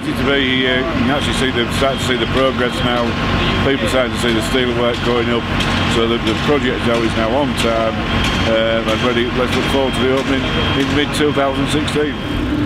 delighted to be here. You can actually see the start to see the progress now. People starting to see the steelwork going up. So the, the project now is now on time um, and ready. Let's look forward to the opening in mid 2016.